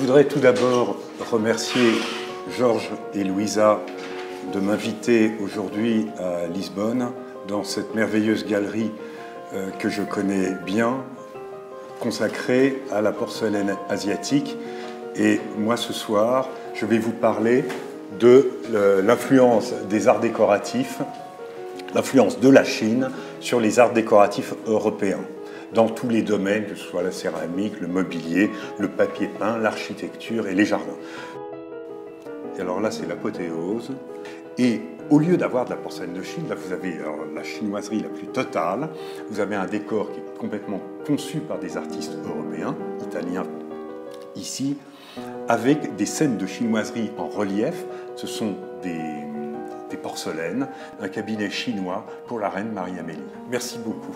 voudrais tout d'abord remercier Georges et Louisa de m'inviter aujourd'hui à Lisbonne dans cette merveilleuse galerie euh, que je connais bien, consacrée à la porcelaine asiatique. Et moi ce soir, je vais vous parler de l'influence des arts décoratifs, l'influence de la Chine sur les arts décoratifs européens dans tous les domaines, que ce soit la céramique, le mobilier, le papier peint, l'architecture et les jardins. Et alors là, c'est l'apothéose. Et au lieu d'avoir de la porcelaine de Chine, là vous avez la chinoiserie la plus totale. Vous avez un décor qui est complètement conçu par des artistes européens, italiens ici, avec des scènes de chinoiserie en relief. Ce sont des, des porcelaines, un cabinet chinois pour la reine Marie-Amélie. Merci beaucoup.